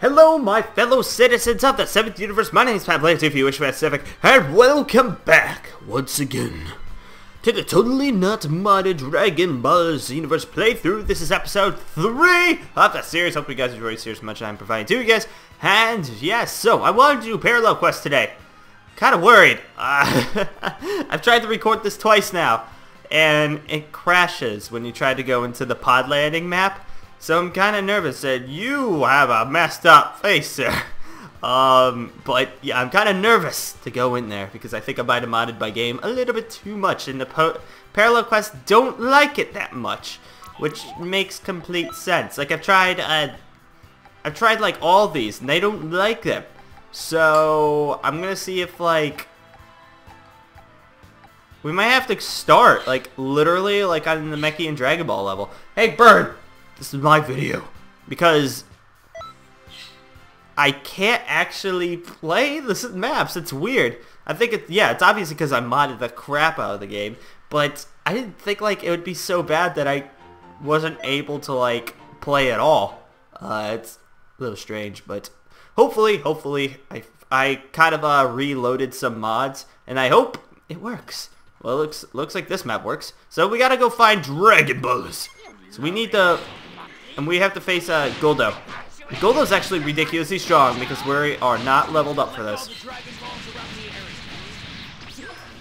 Hello, my fellow citizens of the 7th universe. My name is Pat Blaze, if you wish Pacific, and welcome back once again to the totally not modded Dragon Ball Xenoverse playthrough. This is episode 3 of the series. Hope you guys enjoy the series as much as I'm providing to you guys. And yes, so I wanted to do Parallel Quest today. Kind of worried. Uh, I've tried to record this twice now, and it crashes when you try to go into the pod landing map. So I'm kind of nervous that you have a messed up face, sir. Um, but yeah, I'm kind of nervous to go in there because I think I might have modded my game a little bit too much, and the Parallel Quest don't like it that much, which makes complete sense. Like I've tried, uh, I've tried like all these, and they don't like them. So I'm gonna see if like we might have to start like literally like on the Mechie and Dragon Ball level. Hey, bird, this is my video because I can't actually play the maps. It's weird. I think it's, yeah, it's obviously because I modded the crap out of the game, but I didn't think, like, it would be so bad that I wasn't able to, like, play at all. Uh, it's a little strange, but hopefully, hopefully, I, I kind of, uh, reloaded some mods, and I hope it works. Well, it looks, looks like this map works. So we gotta go find Dragon Balls. So we need to, and we have to face, uh, Guldo. Guldo's actually ridiculously strong because we are not leveled up for this.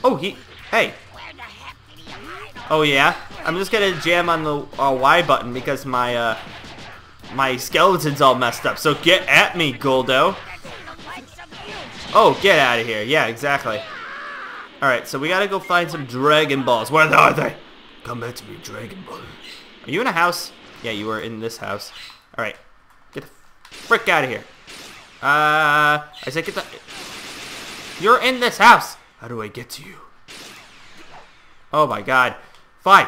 Oh, he... Hey. Oh, yeah? I'm just gonna jam on the uh, Y button because my, uh... My skeleton's all messed up. So get at me, Guldo. Oh, get out of here. Yeah, exactly. Alright, so we gotta go find some Dragon Balls. Where are they? Come back to me, Dragon Balls. Are you in a house? Yeah, you were in this house. Alright. Get the frick out of here. Uh, I said get the... You're in this house. How do I get to you? Oh my god. Fine.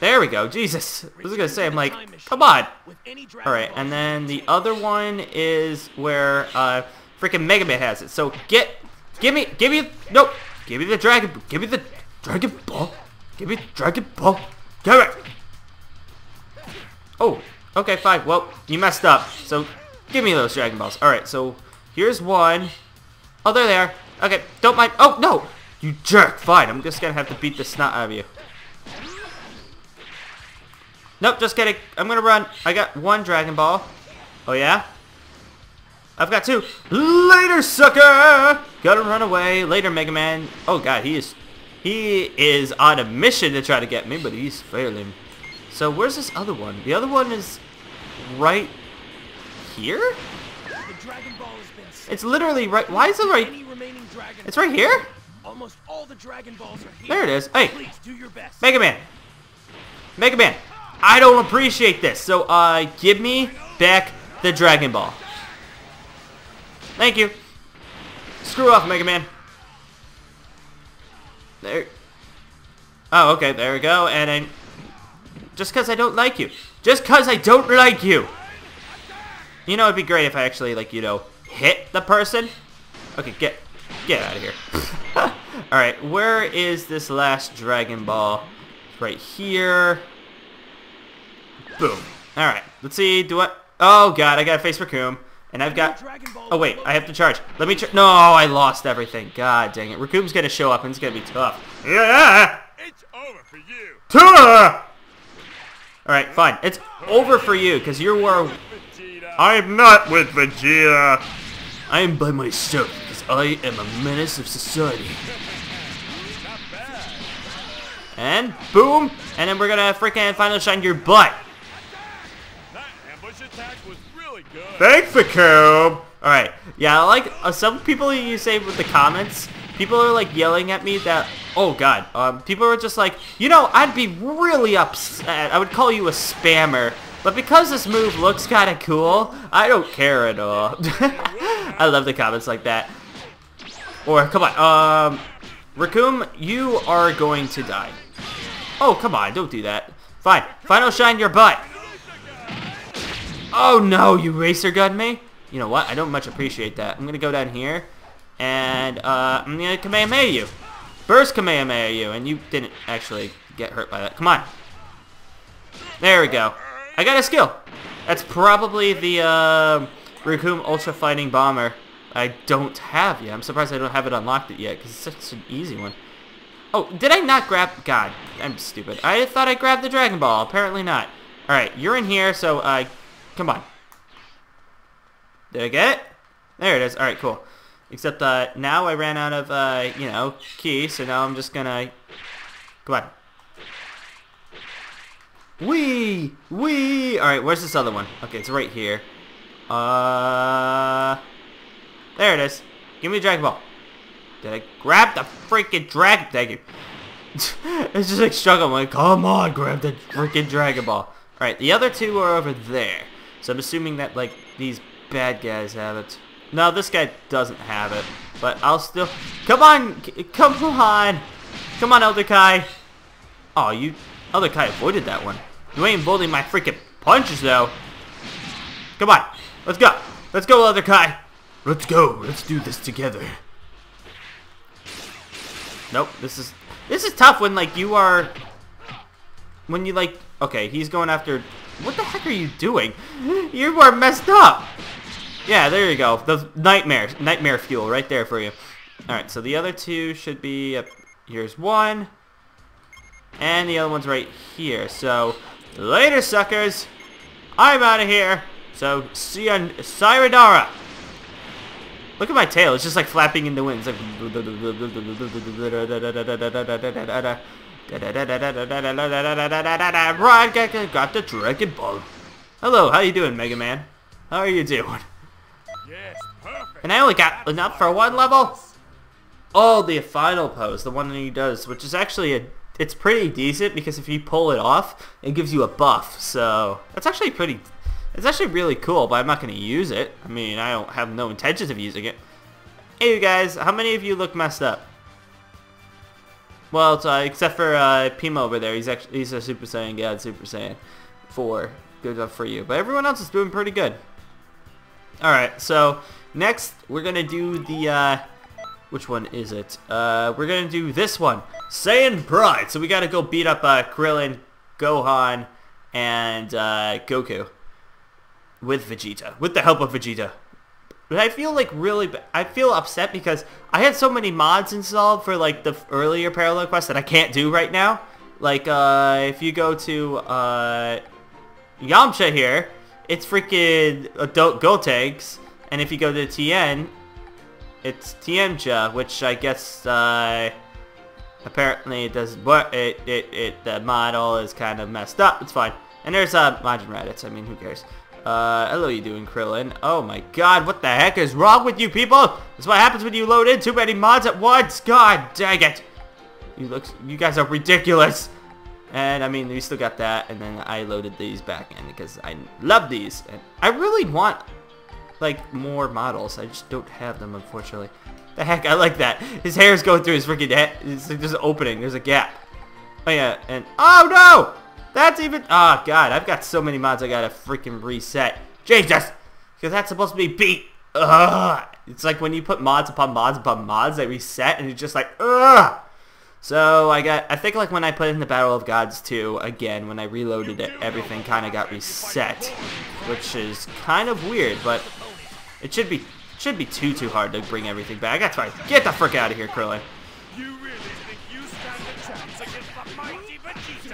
There we go. Jesus. I was gonna say, I'm like, come on. Alright, and then the other one is where, uh, freaking Mega Man has it. So get, give me, give me, nope. Give me the Dragon, give me the Dragon Ball. Give me Dragon Ball. Give it. Oh, Okay, fine. Well, you messed up. So, give me those Dragon Balls. Alright, so, here's one. Oh, they're there. Okay, don't mind. Oh, no! You jerk. Fine, I'm just gonna have to beat the snot out of you. Nope, just kidding. I'm gonna run. I got one Dragon Ball. Oh, yeah? I've got two. Later, sucker! Gotta run away. Later, Mega Man. Oh, God, he is... He is on a mission to try to get me, but he's failing. So where's this other one? The other one is right here? It's literally right. Why is it right? It's right here? Almost all the Dragon Balls are here. There it is. Hey, Mega Man. Mega Man. I don't appreciate this. So, uh, give me back the Dragon Ball. Thank you. Screw off, Mega Man. There. Oh, okay. There we go. And then just because I don't like you. Just because I don't like you. You know, it'd be great if I actually, like, you know, hit the person. Okay, get get out of here. Alright, where is this last Dragon Ball? right here. Boom. Alright, let's see. Do I... Oh, God, I got to face Recoome. And I've got... Oh, wait, I have to charge. Let me... No, I lost everything. God dang it. Recoome's going to show up and it's going to be tough. Yeah! It's over for you. Tuh! Alright, fine. It's over for you, because you were... I'm not with Vegeta. I am by myself, because I am a menace of society. And boom! And then we're gonna freaking final shine your butt. Thanks, Cube. Alright, yeah, like uh, some people you say with the comments, people are like yelling at me that oh god. Um, people are just like you know I'd be really upset. I would call you a spammer. But because this move looks kind of cool I don't care at all. I love the comments like that. Or come on um Recoome you are going to die. Oh come on don't do that. Fine final shine your butt. Oh no you racer gun me? You know what? I don't much appreciate that. I'm gonna go down here and uh, I'm to Kamehameha you. Burst Kamehameha you. And you didn't actually get hurt by that. Come on. There we go. I got a skill. That's probably the uh, Recoome Ultra Fighting Bomber I don't have yet. I'm surprised I don't have it unlocked it yet, because it's such an easy one. Oh, did I not grab... God, I'm stupid. I thought I grabbed the Dragon Ball. Apparently not. Alright, you're in here, so, uh, come on. Did I get it? There it is. Alright, cool. Except, uh, now I ran out of, uh, you know, key, so now I'm just gonna... Come on. Wee! Wee! Alright, where's this other one? Okay, it's right here. Uh... There it is. Give me a Dragon Ball. Did I grab the freaking Dragon? Thank you. it's just like struggling. Like, come on, grab the freaking Dragon Ball. Alright, the other two are over there. So I'm assuming that, like, these bad guys have it. No, this guy doesn't have it. But I'll still... Come on! Come on! Come on, Elder Kai! Oh, you... Elder Kai avoided that one. You ain't avoiding my freaking punches, though. Come on. Let's go. Let's go, Elder Kai. Let's go. Let's do this together. Nope. This is... This is tough when, like, you are... When you, like... Okay, he's going after... What the heck are you doing? You are messed up. Yeah, there you go. The nightmare, nightmare fuel right there for you. All right, so the other two should be. Up. Here's one, and the other one's right here. So later, suckers. I'm out of here. So see you on Sayonara. Look at my tail. It's just like flapping in the wind. It's like. Right, got the Dragon Ball. Hello, how you doing, Mega Man? How are you doing? And I only got enough for one level? Oh, the final pose, the one that he does, which is actually a, it's pretty decent because if you pull it off, it gives you a buff. So that's actually pretty, it's actually really cool, but I'm not going to use it. I mean, I don't have no intentions of using it. Hey, you guys, how many of you look messed up? Well, uh, except for uh, Pima over there, he's actually he's a Super Saiyan God, Super Saiyan 4. Good enough for you, but everyone else is doing pretty good. Alright, so next we're going to do the, uh, which one is it? Uh, we're going to do this one, Saiyan Pride. So we got to go beat up uh, Krillin, Gohan, and uh, Goku with Vegeta, with the help of Vegeta. But I feel like really, I feel upset because I had so many mods installed for like the earlier parallel quests that I can't do right now. Like, uh, if you go to, uh, Yamcha here, it's freaking adult Gotenks, and if you go to Tien, it's Tiencha, which I guess uh, apparently it does but it, it it the model is kind of messed up. It's fine. And there's uh Majin Raditz. I mean, who cares? Uh, hello, you doing, Krillin? Oh my God, what the heck is wrong with you people? That's what happens when you load in too many mods at once. God dang it! You look, you guys are ridiculous. And I mean, we still got that, and then I loaded these back in because I love these. And I really want, like, more models. I just don't have them, unfortunately. The heck, I like that. His hair is going through his freaking head. It's like there's an opening. There's a gap. Oh, yeah, and... Oh, no! That's even... Oh, God, I've got so many mods I gotta freaking reset. Jesus! Because that's supposed to be beat. Ugh! It's like when you put mods upon mods upon mods, they reset, and it's just like, ugh! So I got, I think like when I put in the Battle of Gods 2, again, when I reloaded it, everything kind of got reset, which is kind of weird, but it should be, should be too, too hard to bring everything back. That's fine. Get the frick out of here, Krillin.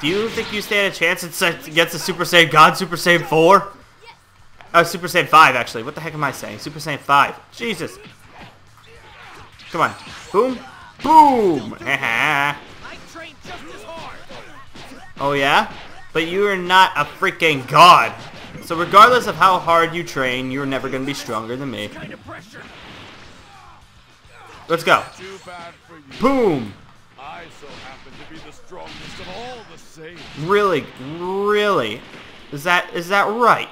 Do you think you stand a chance against the Super Saiyan God Super Saiyan 4? Oh, Super Saiyan 5, actually. What the heck am I saying? Super Saiyan 5. Jesus. Come on. Boom. Boom! oh yeah? But you are not a freaking god. So regardless of how hard you train, you're never going to be stronger than me. Let's go. Boom! Really? Really? Is that is that right?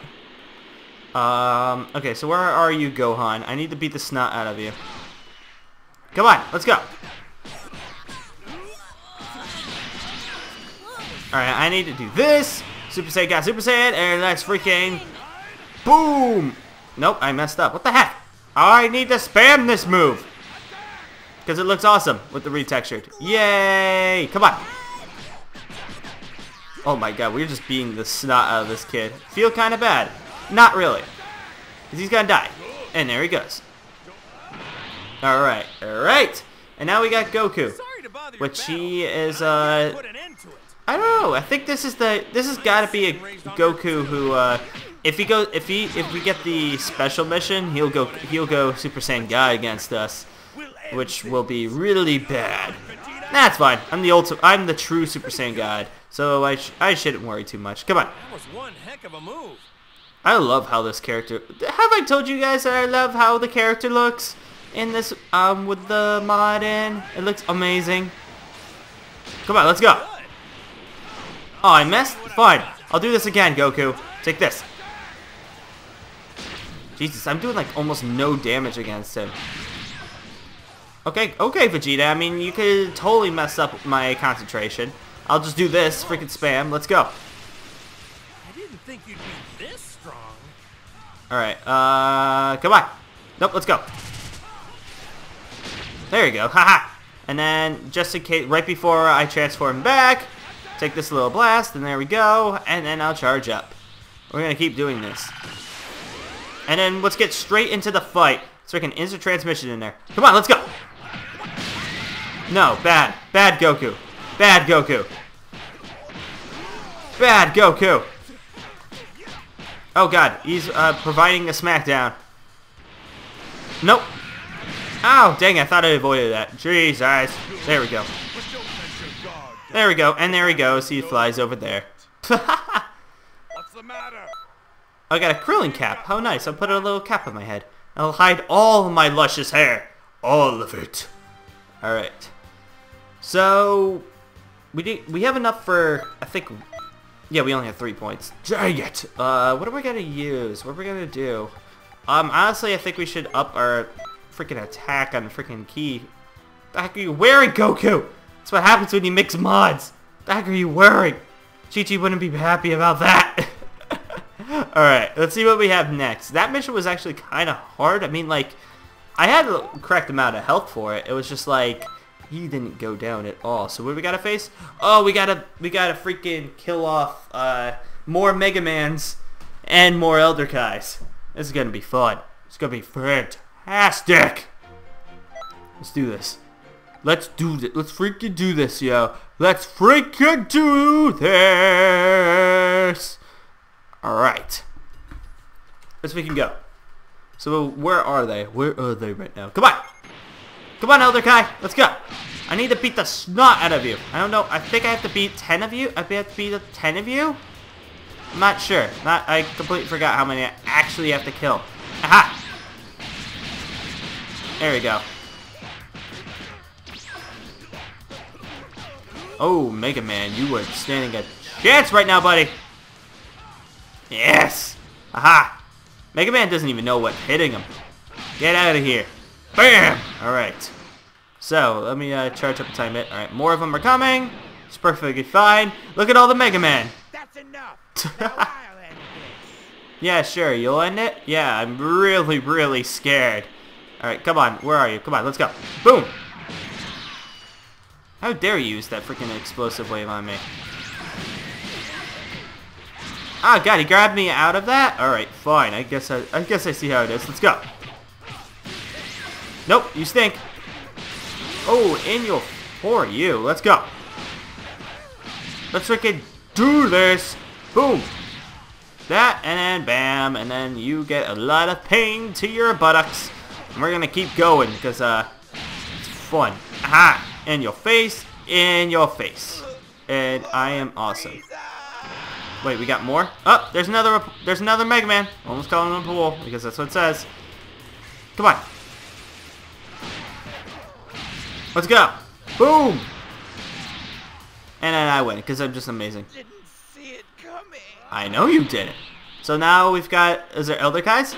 Um, okay, so where are you, Gohan? I need to beat the snot out of you. Come on, let's go. Alright, I need to do this. Super Saiyan got Super Saiyan, and that's freaking... Boom! Nope, I messed up. What the heck? I need to spam this move. Because it looks awesome with the retextured. Yay! Come on. Oh my god, we're just beating the snot out of this kid. Feel kind of bad. Not really. Because he's gonna die. And there he goes. Alright, alright. And now we got Goku. Sorry to bother your Which he is, uh... I don't know. I think this is the... This has gotta be a Goku who, uh... If he goes... If he... If we get the special mission, he'll go... He'll go Super Saiyan guy against us. Which will be really bad. That's fine. I'm the ultimate... I'm the true Super Saiyan God. So I, sh I shouldn't worry too much. Come on. That was one heck of a move. I love how this character. Have I told you guys that I love how the character looks in this um with the mod in? It looks amazing. Come on, let's go. Oh, I missed. Fine. I'll do this again, Goku. Take this. Jesus, I'm doing like almost no damage against him. Okay, okay, Vegeta. I mean, you could totally mess up my concentration. I'll just do this, freaking spam. Let's go. I didn't think you'd be this strong. Alright, uh, come on. Nope, let's go. There you go, haha. And then, just in case, right before I transform back, take this little blast, and there we go, and then I'll charge up. We're gonna keep doing this. And then, let's get straight into the fight. It's like an instant transmission in there. Come on, let's go! No, bad. Bad Goku. Bad Goku. Bad Goku. Oh god, he's uh, providing a smackdown. Nope. Ow, dang, I thought I avoided that. Jesus. There we go. There we go, and there he goes. He flies over there. What's the matter? I got a Krillin cap. How nice. I'll put a little cap on my head. I'll hide all my luscious hair. All of it. Alright. So, we do, we have enough for, I think, yeah, we only have three points. Dang it! Uh, what are we gonna use? What are we gonna do? Um, honestly, I think we should up our freaking attack on freaking Key. The heck are you wearing, Goku? That's what happens when you mix mods. The heck are you wearing? Chi-Chi wouldn't be happy about that. Alright, let's see what we have next. That mission was actually kind of hard. I mean, like, I had the correct amount of health for it. It was just like, he didn't go down at all. So what do we gotta face? Oh, we gotta, we gotta freaking kill off, uh, more Mega Mans and more Elder Kais. This is gonna be fun. It's gonna be fantastic. Let's do this. Let's do this. Let's freaking do this, yo. Let's freaking do this. Alright. Let's freaking go. So where are they? Where are they right now? Come on! Come on, Elder Kai! Let's go! I need to beat the snot out of you. I don't know. I think I have to beat 10 of you? I think I have to beat 10 of you? I'm not sure. Not. I completely forgot how many I actually have to kill. Aha! There we go. Oh, Mega Man, you are standing a chance right now, buddy. Yes! Aha! Mega Man doesn't even know what's hitting him. Get out of here. Bam! Alright. So, let me uh, charge up a time bit. Alright, more of them are coming. It's perfectly fine. Look at all the Mega Man. That's enough. Now I'll end this. Yeah, sure. You'll end it? Yeah, I'm really, really scared. Alright, come on. Where are you? Come on, let's go. Boom! How dare you use that freaking explosive wave on me? Ah, God, he grabbed me out of that? Alright, fine. I guess I, I guess I see how it is. Let's go. Nope, you stink. Oh, your for you. Let's go. Let's freaking do this. Boom. That, and then bam, and then you get a lot of pain to your buttocks. And we're gonna keep going, because, uh, it's fun. Aha! In your face, in your face. And I am awesome. Wait, we got more? Oh, there's another, there's another Mega Man. Almost calling him a pool, because that's what it says. Come on. Let's go. Boom! And then I win, because I'm just amazing. Didn't see it coming. I know you didn't. So now we've got, is there Elder Guys?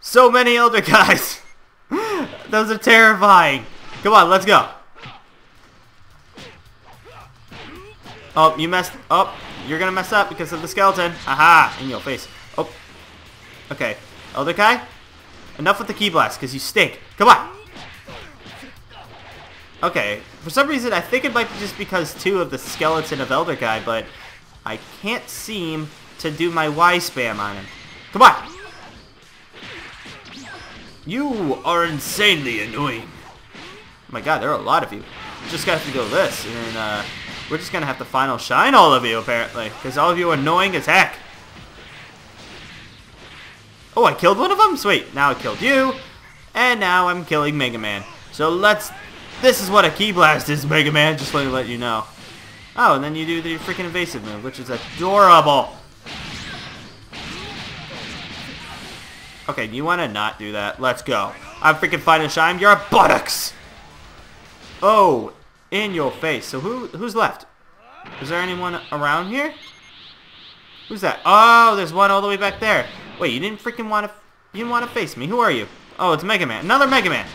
So many Elder Guys. Those are terrifying. Come on, let's go. Oh, you messed up. You're gonna mess up because of the skeleton. Aha! In your face. Oh. Okay. Elder Kai? Enough with the ki blast, because you stink. Come on! Okay. For some reason, I think it might be just because, too, of the skeleton of Elder Kai, but I can't seem to do my Y spam on him. Come on. You are insanely annoying. Oh my god, there are a lot of you. Just got to go this, and uh, we're just gonna have to final shine all of you apparently, because all of you are annoying as heck. Oh, I killed one of them? Sweet, now I killed you, and now I'm killing Mega Man. So let's, this is what a Ki Blast is, Mega Man, just let me let you know. Oh, and then you do the freaking evasive move, which is adorable. Okay, you want to not do that? Let's go. I'm freaking Final Shine. You're a buttocks. Oh, in your face. So who who's left? Is there anyone around here? Who's that? Oh, there's one all the way back there. Wait, you didn't freaking want to you didn't want to face me. Who are you? Oh, it's Mega Man. Another Mega Man.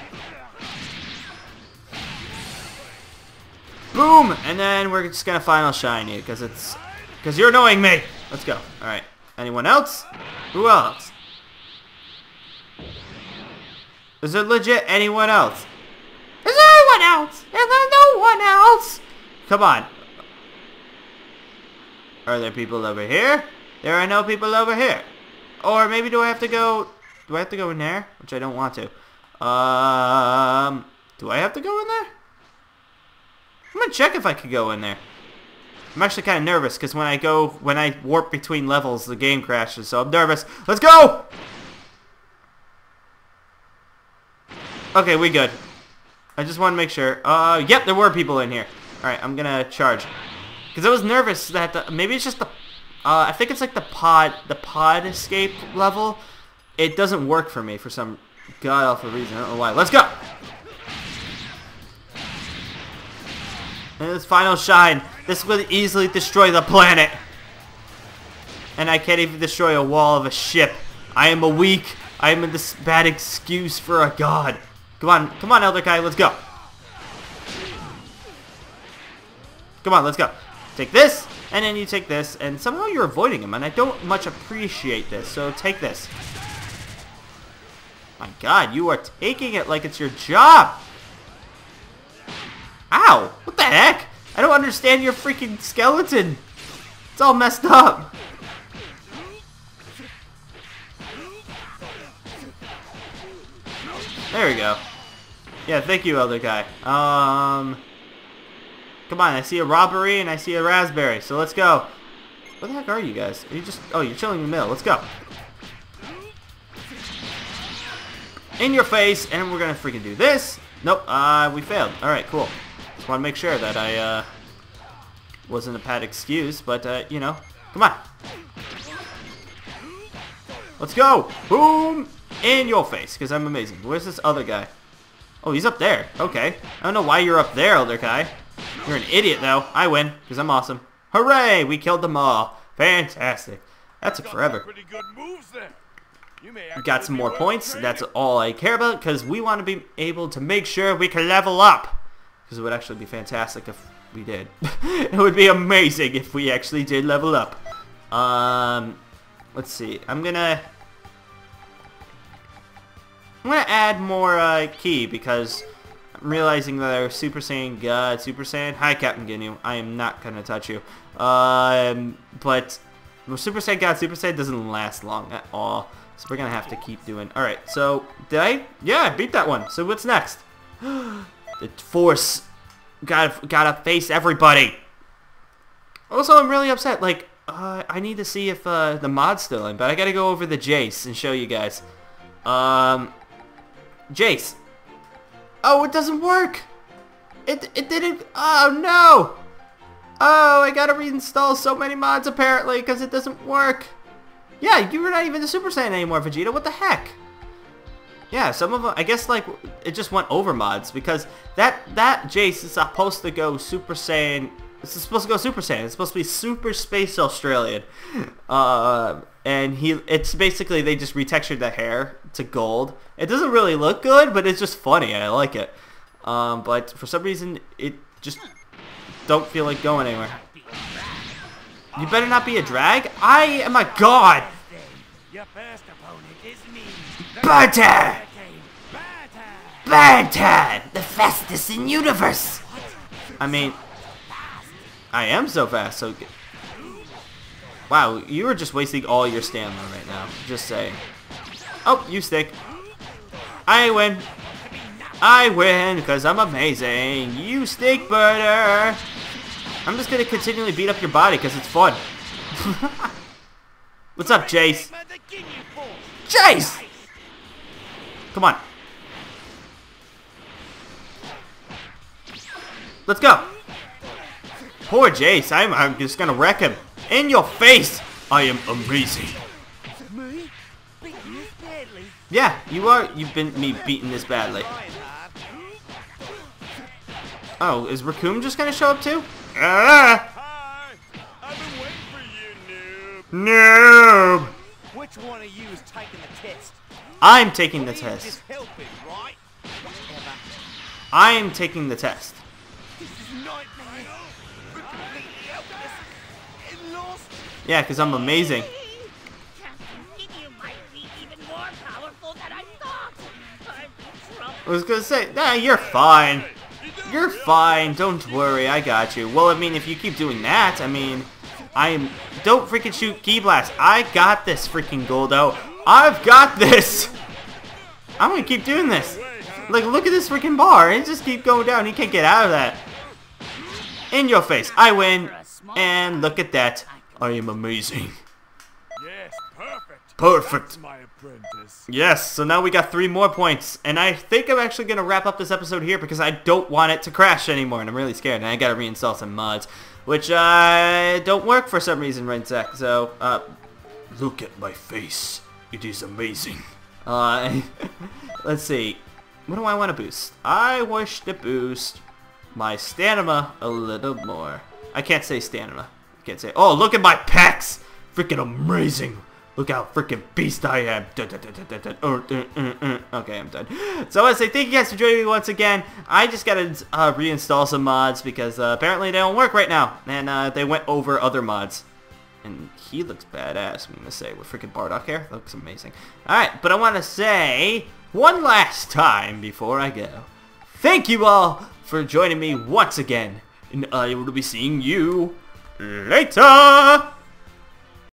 Boom! And then we're just gonna final shine you because it's because you're annoying me. Let's go. All right. Anyone else? Who else? Is there legit anyone else? There else? Is there no one else? Come on. Are there people over here? There are no people over here. Or maybe do I have to go... Do I have to go in there? Which I don't want to. Um... Do I have to go in there? I'm gonna check if I could go in there. I'm actually kind of nervous because when I go, when I warp between levels, the game crashes. So I'm nervous. Let's go! Okay, we good. I just want to make sure. Uh, yep, there were people in here. Alright, I'm gonna charge. Because I was nervous that the, maybe it's just the, uh, I think it's like the pod, the pod escape level. It doesn't work for me for some god awful reason. I don't know why. Let's go! And this final shine. This will easily destroy the planet. And I can't even destroy a wall of a ship. I am a weak. I am a this bad excuse for a god. Come on, come on, Elder Kai, let's go. Come on, let's go. Take this, and then you take this, and somehow you're avoiding him, and I don't much appreciate this, so take this. My god, you are taking it like it's your job. Ow! What the heck? I don't understand your freaking skeleton. It's all messed up. There we go. Yeah, thank you, other guy. Um, come on, I see a robbery and I see a raspberry, so let's go. Where the heck are you guys? Are you just, oh, you're chilling in the middle. Let's go. In your face, and we're gonna freaking do this. Nope, uh, we failed. Alright, cool. Just want to make sure that I, uh, wasn't a bad excuse, but, uh, you know, come on. Let's go! Boom! In your face, because I'm amazing. Where's this other guy? Oh, he's up there. Okay. I don't know why you're up there, Elder Kai. You're an idiot, though. I win, because I'm awesome. Hooray! We killed them all. Fantastic. That took forever. Pretty good moves there. You may We got some more points. That's all I care about, because we want to be able to make sure we can level up. Because it would actually be fantastic if we did. it would be amazing if we actually did level up. Um, let's see. I'm gonna... I'm gonna add more uh, key because I'm realizing that our Super Saiyan God, Super Saiyan. Hi, Captain Ginyu. I am not gonna touch you. Um, but Super Saiyan God, Super Saiyan doesn't last long at all. So we're gonna have to keep doing. All right. So did I? Yeah, I beat that one. So what's next? the Force. Gotta gotta face everybody. Also, I'm really upset. Like, uh, I need to see if uh, the mod's still in, but I gotta go over the Jeice and show you guys. Um, Jeice. Oh, it doesn't work. It it didn't. Oh no. Oh, I gotta reinstall so many mods apparently because it doesn't work. Yeah, you were not even the Super Saiyan anymore, Vegeta. What the heck? Yeah, some of them, I guess like it just went over mods because that that Jeice is supposed to go Super Saiyan. It's supposed to go Super Saiyan. It's supposed to be Super Space Australian. Uh, and he, it's basically they just retextured the hair to gold. It doesn't really look good, but it's just funny. I like it. Um, but for some reason, it just don't feel like going anywhere. You better not be a drag. I am a god. Your first opponent is me. The fastest in universe. I mean, I am so fast. So, Wow, you are just wasting all your stamina right now. Just saying. Oh, you stick. I win. I win because I'm amazing. You stick burner. I'm just going to continually beat up your body because it's fun. What's up, Jeice? Jeice! Come on. Let's go. Poor Jeice. I'm, I'm just to wreck him. In your face. I am amazing. Me? Beating this badly? Yeah, you are. You've been me beating this badly. Oh, is Recoome just gonna show up too? Ah! I've been waiting for you, noob. Noob! Which one of you is taking the test? I'm taking the test. Helping, right? I am taking the test. This is nightmare. Yeah, because I'm amazing. I was gonna say, nah, you're fine. You're fine. Don't worry, I got you. Well, I mean, if you keep doing that, I mean, I am. Don't freaking shoot Ki Blast. I got this, freaking Guldo. I've got this. I'm gonna keep doing this. Like, look at this freaking bar. It just keep going down. He can't get out of that. In your face. I win. And look at that. I am amazing. Yes, perfect. Perfect. That's my apprentice. Yes, so now we got three more points. And I think I'm actually going to wrap up this episode here because I don't want it to crash anymore. And I'm really scared. And I got to reinstall some mods. Which uh, don't work for some reason, Rinsec. So, uh, look at my face. It is amazing. Uh, let's see. What do I want to boost? I wish to boost my stamina a little more. I can't say stamina. Can't say. Oh, look at my pecs! Freaking amazing! Look how freaking beast I am. Okay, I'm done. So I want to say thank you guys for joining me once again. I just gotta uh, reinstall some mods because uh, apparently they don't work right now, and uh, they went over other mods. And he looks badass, I'm gonna say, with freaking Bardock hair. Looks amazing. Alright, but I want to say one last time before I go. Thank you all for joining me once again. And I will be seeing you later!